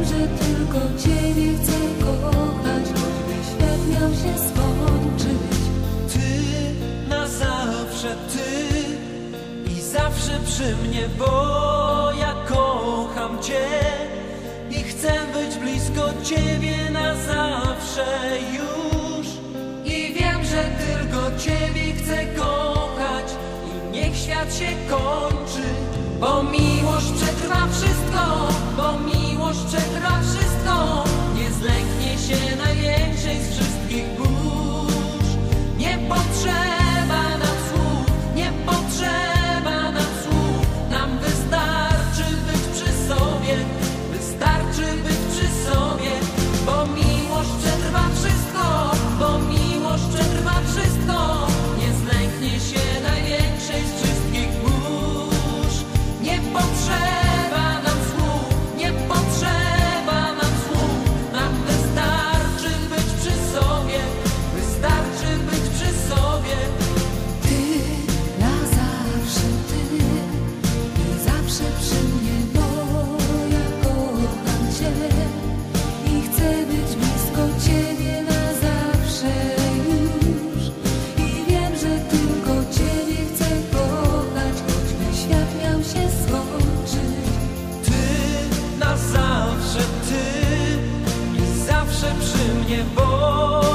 wiem, że tylko Ciebie chcę kochać, choćby świat miał się skończyć. Ty na zawsze Ty i zawsze przy mnie, bo ja kocham Cię i chcę być blisko Ciebie na zawsze już. I wiem, że tylko Ciebie chcę kochać i niech świat się kończy, bo mi przy mnie, bo